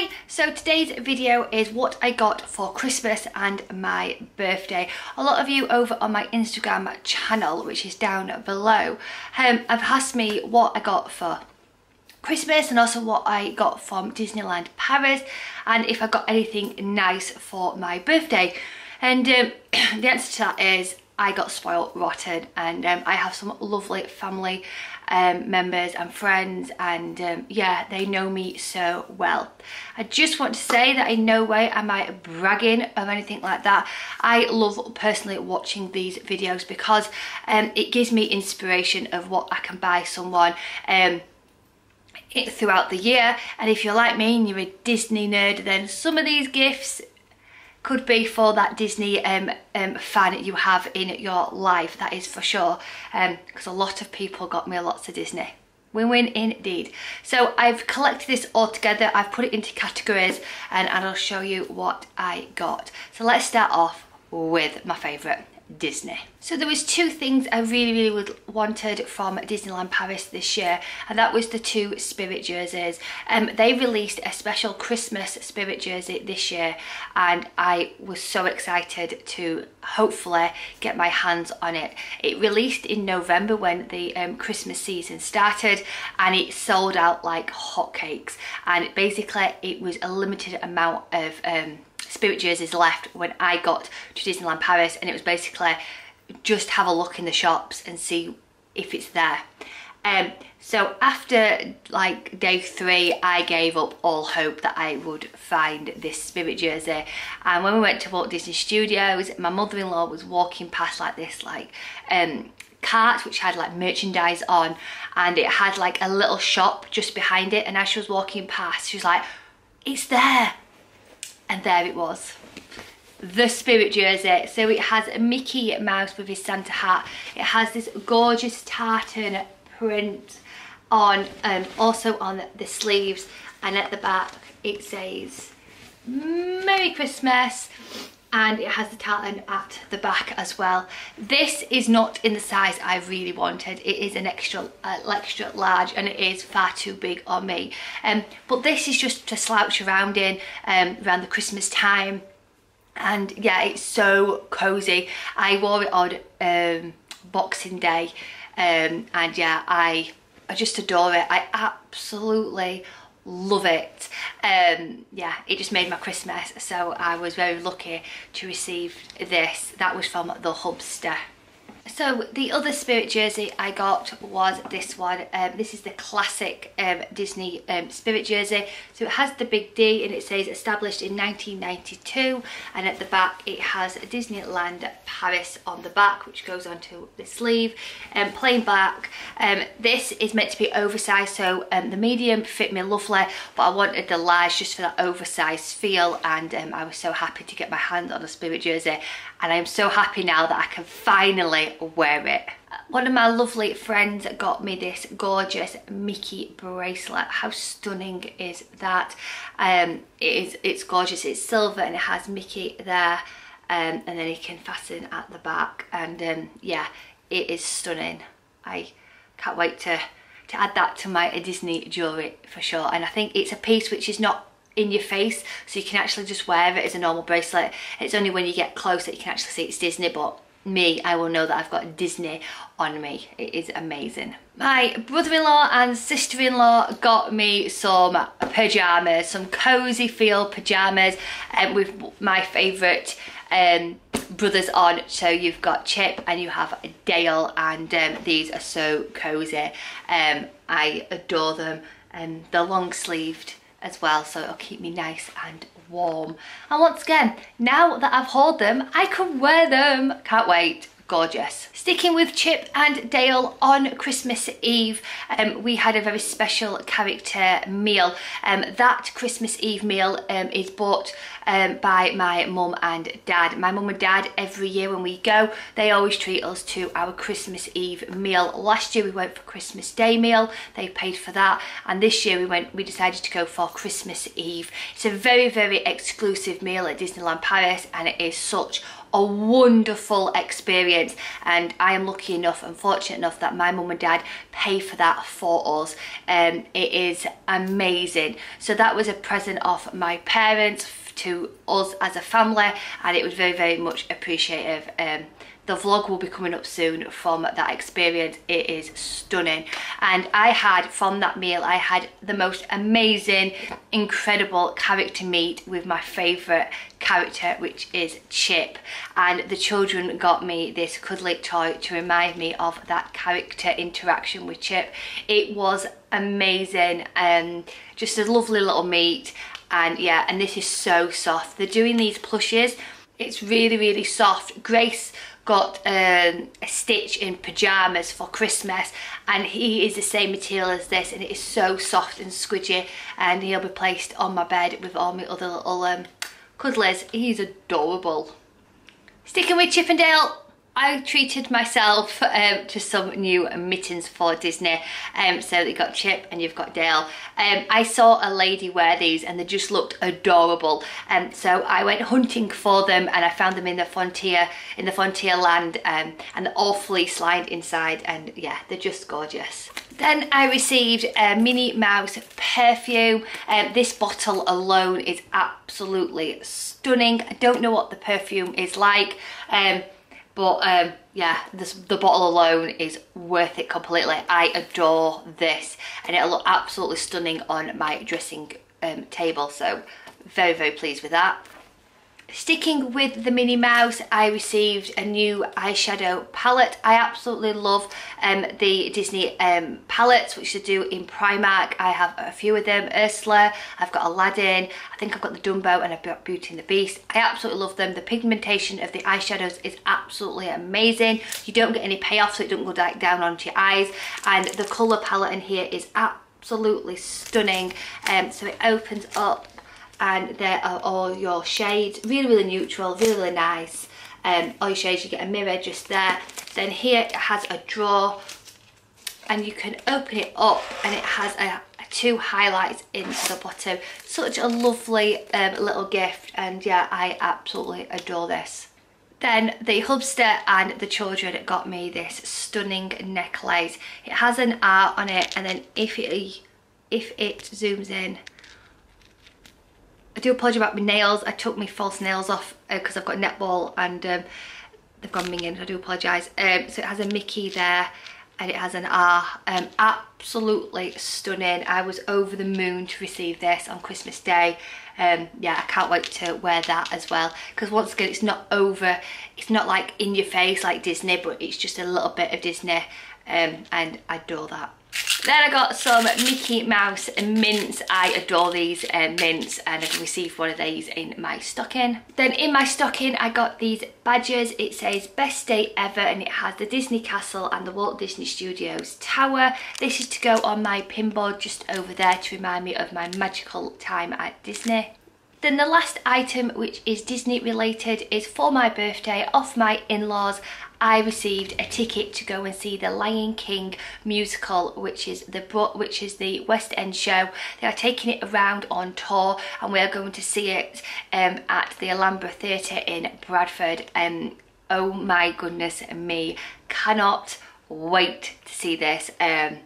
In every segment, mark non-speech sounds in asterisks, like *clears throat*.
Hi, so today's video is what I got for Christmas and my birthday. A lot of you over on my Instagram channel, which is down below, um, have asked me what I got for Christmas and also what I got from Disneyland Paris and if I got anything nice for my birthday. And um, *clears throat* the answer to that is I got spoiled rotten and um, I have some lovely family um, members and friends and um, yeah they know me so well. I just want to say that in no way am I bragging or anything like that. I love personally watching these videos because um, it gives me inspiration of what I can buy someone um, throughout the year and if you're like me and you're a Disney nerd then some of these gifts could be for that Disney um, um, fan you have in your life, that is for sure, because um, a lot of people got me lots of Disney. Win-win indeed. So I've collected this all together, I've put it into categories and, and I'll show you what I got. So let's start off with my favourite Disney. So there was two things I really, really would wanted from Disneyland Paris this year, and that was the two Spirit jerseys. Um, they released a special Christmas Spirit jersey this year, and I was so excited to hopefully get my hands on it. It released in November when the um, Christmas season started, and it sold out like hotcakes. And basically, it was a limited amount of um, spirit jerseys left when I got to Disneyland Paris and it was basically just have a look in the shops and see if it's there. Um, so after like day three, I gave up all hope that I would find this spirit jersey. And when we went to Walt Disney Studios, my mother-in-law was walking past like this like um, cart which had like merchandise on and it had like a little shop just behind it and as she was walking past she was like it's there and there it was. The spirit jersey. So it has a mickey mouse with his santa hat. It has this gorgeous tartan print on um, also on the sleeves. And at the back it says merry christmas and it has the tartan at the back as well. This is not in the size I really wanted. It is an extra uh, extra large and it is far too big on me. Um, but this is just to slouch around in um, around the Christmas time. And yeah, it's so cozy. I wore it on um, Boxing Day um, and yeah, I, I just adore it. I absolutely love it um yeah it just made my christmas so i was very lucky to receive this that was from the hubster so the other spirit jersey I got was this one. Um, this is the classic um, Disney um, spirit jersey. So it has the big D and it says established in 1992 and at the back it has Disneyland Paris on the back which goes onto the sleeve. Um, plain black. Um, this is meant to be oversized so um, the medium fit me lovely but I wanted the large just for that oversized feel and um, I was so happy to get my hand on a spirit jersey and I'm so happy now that I can finally wear it. One of my lovely friends got me this gorgeous Mickey bracelet. How stunning is that? Um, it is, it's gorgeous, it's silver and it has Mickey there um, and then you can fasten at the back and um, yeah, it is stunning. I can't wait to, to add that to my Disney jewellery for sure and I think it's a piece which is not in your face so you can actually just wear it as a normal bracelet. It's only when you get close that you can actually see it's Disney but me, I will know that I've got Disney on me. It is amazing. My brother-in-law and sister-in-law got me some pyjamas, some cozy feel pyjamas um, with my favourite um, brothers on. So you've got Chip and you have Dale and um, these are so cozy. Um, I adore them and they're long sleeved as well so it'll keep me nice and warm and once again now that I've hauled them I can wear them can't wait gorgeous. Sticking with Chip and Dale on Christmas Eve, um, we had a very special character meal. Um, that Christmas Eve meal um, is bought um, by my mum and dad. My mum and dad, every year when we go, they always treat us to our Christmas Eve meal. Last year we went for Christmas Day meal, they paid for that, and this year we went. we decided to go for Christmas Eve. It's a very, very exclusive meal at Disneyland Paris, and it is such a wonderful experience and I am lucky enough and fortunate enough that my mum and dad pay for that for us. Um, it is amazing. So that was a present of my parents to us as a family and it was very very much appreciative. Um, the vlog will be coming up soon from that experience. It is stunning. And I had from that meal I had the most amazing incredible character meet with my favourite character which is Chip. And the children got me this cuddly toy to remind me of that character interaction with Chip. It was amazing. And um, just a lovely little meet and yeah and this is so soft they're doing these plushes it's really really soft grace got um, a stitch in pyjamas for Christmas and he is the same material as this and it is so soft and squidgy and he'll be placed on my bed with all my other little um, cuddlers. He's adorable. Sticking with Chip 'n Dale, I treated myself um, to some new mittens for Disney. Um, so you've got Chip and you've got Dale. Um, I saw a lady wear these and they just looked adorable. Um, so I went hunting for them and I found them in the Frontier, in the Frontier land um, and they're all fleece lined inside and yeah, they're just gorgeous. Then I received a Minnie Mouse perfume. Um, this bottle alone is absolutely stunning. I don't know what the perfume is like. Um, but um, yeah, this, the bottle alone is worth it completely. I adore this and it'll look absolutely stunning on my dressing um, table. So very, very pleased with that. Sticking with the Minnie Mouse, I received a new eyeshadow palette. I absolutely love um, the Disney um, palettes, which they do in Primark. I have a few of them. Ursula, I've got Aladdin, I think I've got the Dumbo and I've got Beauty and the Beast. I absolutely love them. The pigmentation of the eyeshadows is absolutely amazing. You don't get any payoff, so it doesn't go down onto your eyes. And the colour palette in here is absolutely stunning. Um, so it opens up and there are all your shades. Really really neutral really really nice. Um, all your shades you get a mirror just there. Then here it has a drawer and you can open it up and it has a, a two highlights in the bottom. Such a lovely um, little gift and yeah I absolutely adore this. Then the hubster and the children got me this stunning necklace. It has an art on it and then if it if it zooms in I do apologise about my nails. I took my false nails off because uh, I've got netball and um, they've gone minging. I do apologise. Um, so it has a Mickey there and it has an R. Um, absolutely stunning. I was over the moon to receive this on Christmas Day. Um, yeah, I can't wait to wear that as well. Because once again, it's not over, it's not like in your face like Disney, but it's just a little bit of Disney. Um, and I adore that. Then I got some Mickey Mouse mints. I adore these uh, mints and I've received one of these in my stocking. Then in my stocking I got these badges. It says best day ever and it has the Disney Castle and the Walt Disney Studios Tower. This is to go on my pinboard just over there to remind me of my magical time at Disney. Then the last item, which is Disney related, is for my birthday off my in-laws. I received a ticket to go and see the Lion King musical, which is the which is the West End show. They are taking it around on tour, and we are going to see it um, at the Alhambra Theatre in Bradford. Um, oh my goodness me, cannot wait to see this. Um,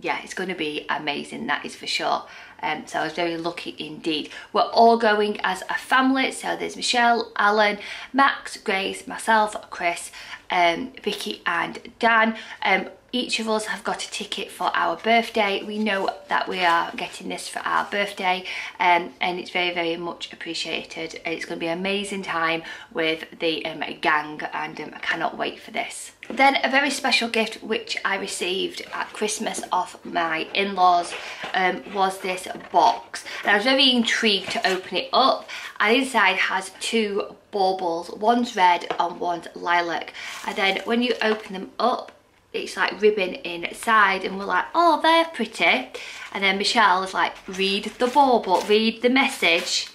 yeah, it's going to be amazing, that is for sure. Um, so I was very lucky indeed. We're all going as a family. So there's Michelle, Alan, Max, Grace, myself, Chris, um, Vicky and Dan. Um, each of us have got a ticket for our birthday. We know that we are getting this for our birthday um, and it's very, very much appreciated. It's going to be an amazing time with the um, gang and um, I cannot wait for this. Then a very special gift which I received at Christmas off my in-laws um, was this box. And I was very intrigued to open it up and inside has two baubles. One's red and one's lilac. And then when you open them up, it's like ribbon inside and we're like, oh, they're pretty. And then Michelle was like, read the bauble, read the message.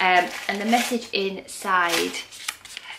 Um, and the message inside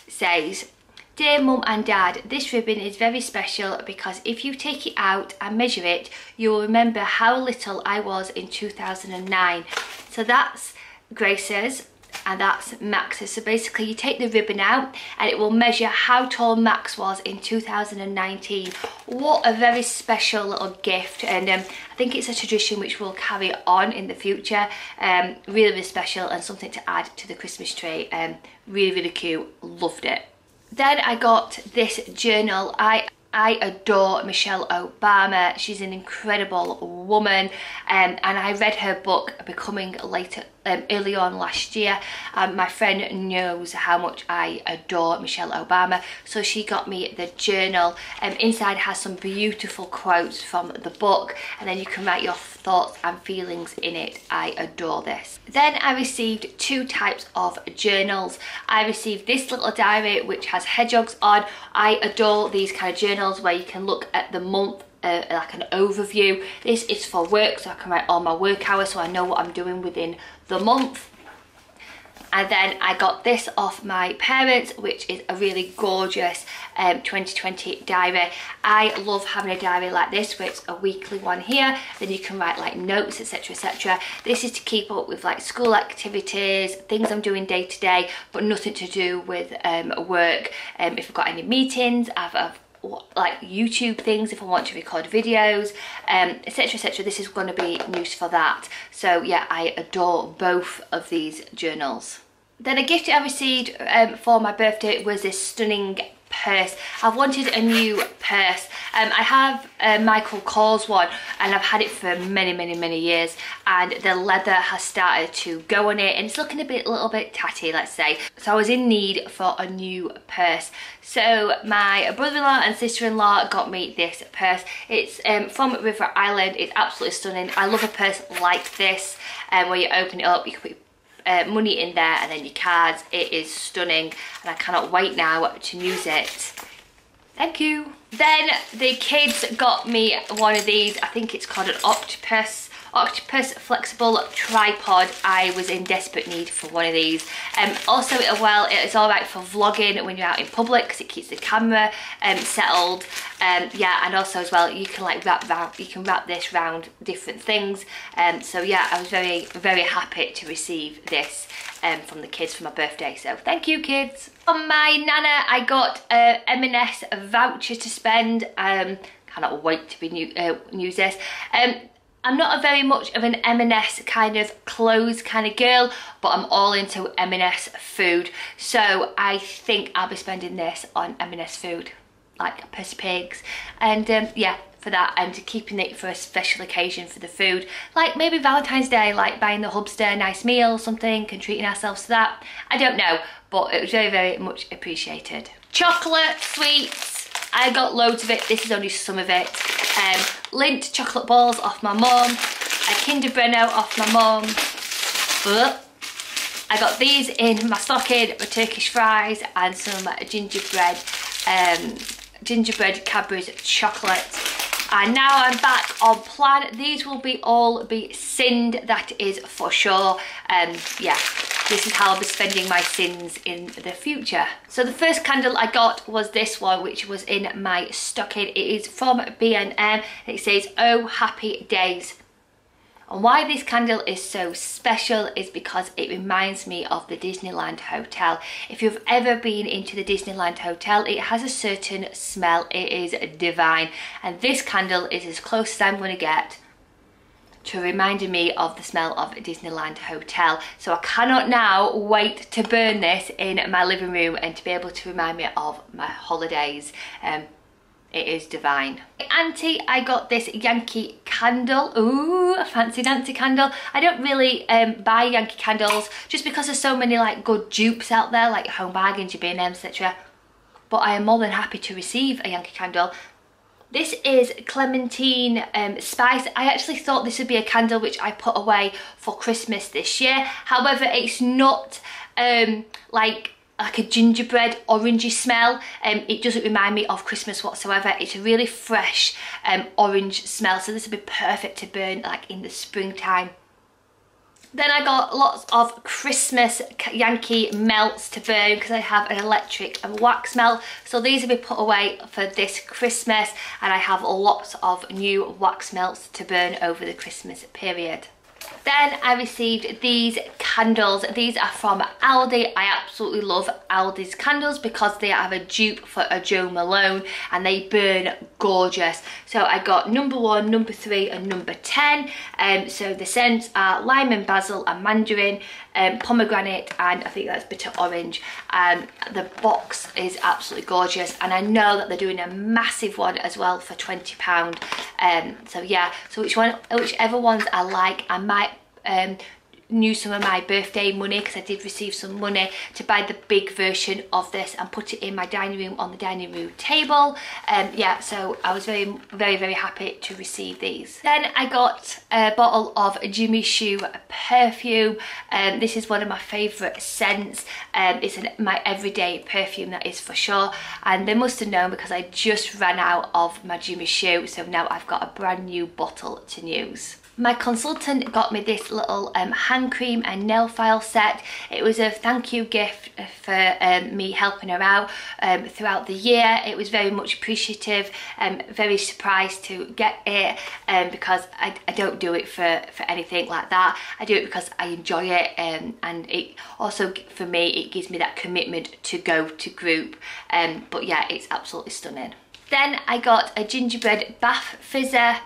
says, Dear Mum and Dad, this ribbon is very special because if you take it out and measure it, you'll remember how little I was in 2009. So that's Grace's and that's Max's. So basically you take the ribbon out and it will measure how tall Max was in 2019. What a very special little gift and um, I think it's a tradition which will carry on in the future. Um, really, really special and something to add to the Christmas tree. Um, really, really cute. Loved it. Then I got this journal. I I adore Michelle Obama. She's an incredible woman um, and I read her book Becoming later um, early on last year. Um, my friend knows how much I adore Michelle Obama, so she got me the journal. Um, inside has some beautiful quotes from the book, and then you can write your thoughts and feelings in it. I adore this. Then I received two types of journals. I received this little diary which has hedgehogs on. I adore these kind of journals where you can look at the month like an overview. This is for work so I can write all my work hours so I know what I'm doing within the month. And then I got this off my parents, which is a really gorgeous um, 2020 diary. I love having a diary like this, where it's a weekly one here. Then you can write like notes, etc, etc. This is to keep up with like school activities, things I'm doing day to day, but nothing to do with um, work. Um, if I've got any meetings, I've like YouTube things if I want to record videos, um, etc, etc. This is going to be news for that. So yeah, I adore both of these journals. Then a gift I received um, for my birthday was this stunning purse. I've wanted a new purse. Um, I have a Michael Kors one and I've had it for many, many, many years and the leather has started to go on it and it's looking a bit, a little bit tatty, let's say. So I was in need for a new purse. So my brother-in-law and sister-in-law got me this purse. It's um, from River Island. It's absolutely stunning. I love a purse like this um, where you open it up, you can put uh, money in there and then your cards. It is stunning and I cannot wait now to use it. Thank you. Then the kids got me one of these, I think it's called an octopus octopus flexible tripod. I was in desperate need for one of these. Um, also well it's all right for vlogging when you're out in public because it keeps the camera um, settled. Um, yeah and also as well you can like wrap round you can wrap this round different things. Um, so yeah I was very very happy to receive this um, from the kids for my birthday. So thank you kids. On my nana I got a M&S voucher to spend. Um, cannot wait to be new, uh, this. Um, I'm not a very much of an M&S kind of clothes kind of girl, but I'm all into M&S food. So I think I'll be spending this on M&S food, like Percy Pigs. And um, yeah, for that and keeping it for a special occasion for the food. Like maybe Valentine's Day, like buying the Hubster nice meal or something and treating ourselves to that. I don't know, but it was very, very much appreciated. Chocolate, sweets, I got loads of it. This is only some of it. Um, chocolate balls off my mum. A Kinder Bueno off my mum. But I got these in my stocking with Turkish fries and some gingerbread, um, gingerbread Cadbury's chocolate. And now I'm back on plan. These will be all be sinned, that is for sure. Um, yeah, this is how I'll be spending my sins in the future. So the first candle I got was this one, which was in my stocking. It is from B&M. It says, Oh Happy Days. And why this candle is so special is because it reminds me of the Disneyland Hotel. If you've ever been into the Disneyland Hotel, it has a certain smell. It is divine. And this candle is as close as I'm going to get to reminding me of the smell of Disneyland Hotel. So I cannot now wait to burn this in my living room and to be able to remind me of my holidays. Um, it is divine. Auntie, I got this Yankee candle. Ooh, a fancy Nancy candle. I don't really um, buy Yankee candles just because there's so many like good dupes out there like Home Bargains, B and M, etc. But I am more than happy to receive a Yankee candle this is Clementine um, Spice. I actually thought this would be a candle which I put away for Christmas this year. However, it's not um, like like a gingerbread orangey smell um, it doesn't remind me of Christmas whatsoever it's a really fresh um, orange smell so this would be perfect to burn like in the springtime then I got lots of Christmas Yankee melts to burn because I have an electric wax melt. So these will be put away for this Christmas and I have lots of new wax melts to burn over the Christmas period. Then I received these candles. These are from Aldi. I absolutely love Aldi's candles because they have a dupe for a Jo Malone and they burn gorgeous. So I got number one, number three and number 10. Um, so the scents are lime and basil and mandarin, um, pomegranate and I think that's bitter orange. And the box is absolutely gorgeous and I know that they're doing a massive one as well for £20. Um, so yeah, so which one, whichever ones I like, I might um, knew some of my birthday money because I did receive some money to buy the big version of this and put it in my dining room on the dining room table. Um yeah so I was very very very happy to receive these. Then I got a bottle of Jimmy Choo perfume. Um this is one of my favorite scents. Um it's an, my everyday perfume that is for sure. And they must have known because I just ran out of my Jimmy Choo so now I've got a brand new bottle to use my consultant got me this little um, hand cream and nail file set. It was a thank you gift for um, me helping her out um, throughout the year. It was very much appreciative and very surprised to get it um, because I, I, don't do it for, for anything like that. I do it because I enjoy it um, and it also for me it gives me that commitment to go to group. Um, but yeah, it's absolutely stunning. Then I got a gingerbread bath fizzer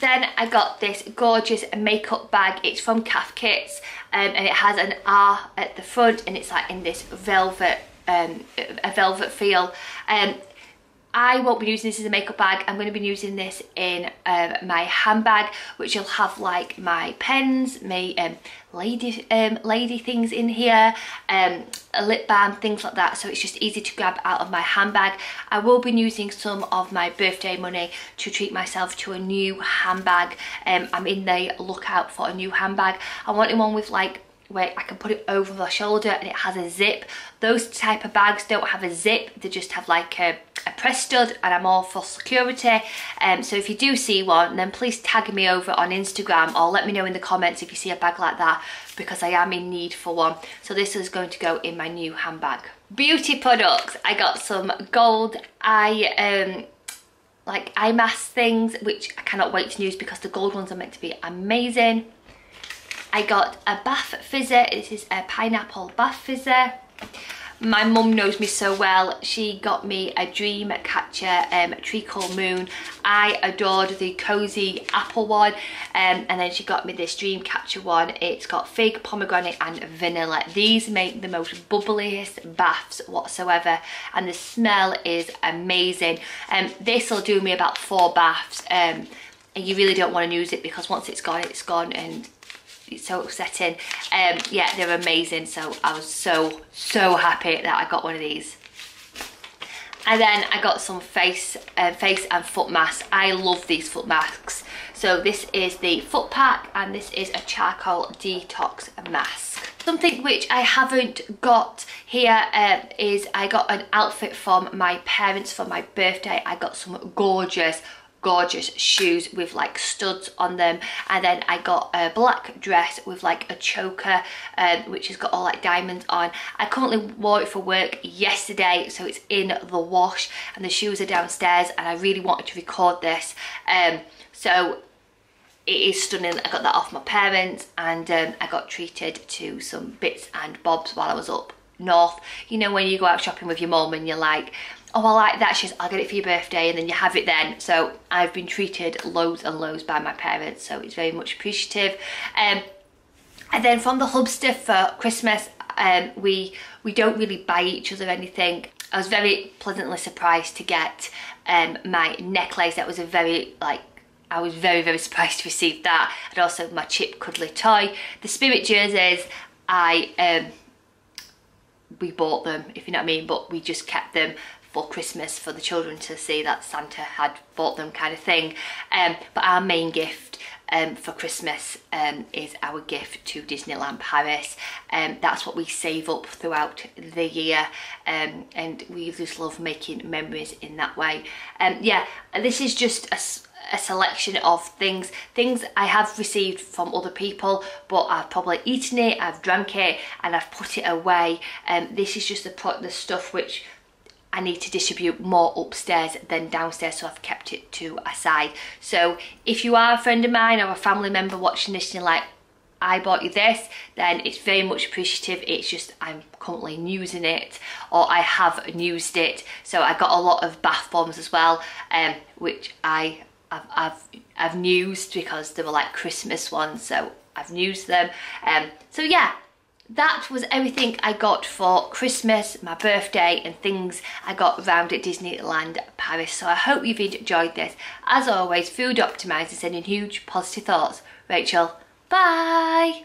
then I got this gorgeous makeup bag. It's from Cath Kits um, and it has an R at the front and it's like in this velvet, um, a velvet feel. Um, I won't be using this as a makeup bag. I'm going to be using this in um, my handbag, which will have like my pens, my um, lady um, lady things in here, um, a lip balm, things like that. So it's just easy to grab out of my handbag. I will be using some of my birthday money to treat myself to a new handbag. Um, I'm in the lookout for a new handbag. I wanted one with like where I can put it over the shoulder and it has a zip. Those type of bags don't have a zip, they just have like a, a press stud and I'm all for security. Um, so if you do see one, then please tag me over on Instagram or let me know in the comments if you see a bag like that because I am in need for one. So this is going to go in my new handbag. Beauty products, I got some gold eye um, like eye mask things which I cannot wait to use because the gold ones are meant to be amazing I got a bath fizzer. This is a pineapple bath fizzer. My mum knows me so well. She got me a dream catcher um, treacle moon. I adored the cozy apple one um, and then she got me this dream catcher one. It's got fig, pomegranate and vanilla. These make the most bubbliest baths whatsoever and the smell is amazing. Um, this will do me about four baths um, and you really don't want to use it because once it's gone, it's gone and so upsetting. Um, yeah, they're amazing. So I was so, so happy that I got one of these. And then I got some face, uh, face and foot masks. I love these foot masks. So this is the foot pack and this is a charcoal detox mask. Something which I haven't got here uh, is I got an outfit from my parents for my birthday. I got some gorgeous gorgeous shoes with like studs on them and then I got a black dress with like a choker um, which has got all like diamonds on. I currently wore it for work yesterday so it's in the wash and the shoes are downstairs and I really wanted to record this um, so it is stunning. I got that off my parents and um, I got treated to some bits and bobs while I was up north. You know when you go out shopping with your mum and you're like, oh I like that. She's I'll get it for your birthday and then you have it then. So I've been treated loads and loads by my parents so it's very much appreciative. Um, and then from the Hubster for Christmas um, we we don't really buy each other anything. I was very pleasantly surprised to get um, my necklace. That was a very like I was very very surprised to receive that. And also my chip cuddly toy. The spirit jerseys I um, we bought them if you know what I mean but we just kept them for Christmas for the children to see that Santa had bought them kind of thing. Um, but our main gift um, for Christmas um, is our gift to Disneyland Paris. Um, that's what we save up throughout the year um, and we just love making memories in that way. Um, yeah, this is just a, a selection of things things I have received from other people but I've probably eaten it I've drank it and I've put it away um, this is just the, the stuff which I need to distribute more upstairs than downstairs so I've kept it to a side. So if you are a friend of mine or a family member watching this and you're like, I bought you this, then it's very much appreciative. It's just I'm currently using it or I have used it. So I got a lot of bath bombs as well, um, which I I've, I've, I've used because they were like Christmas ones. So I've used them. Um, so yeah, that was everything I got for Christmas, my birthday and things I got around at Disneyland Paris. So I hope you've enjoyed this. As always, Food Optimising sending huge positive thoughts. Rachel, Bye.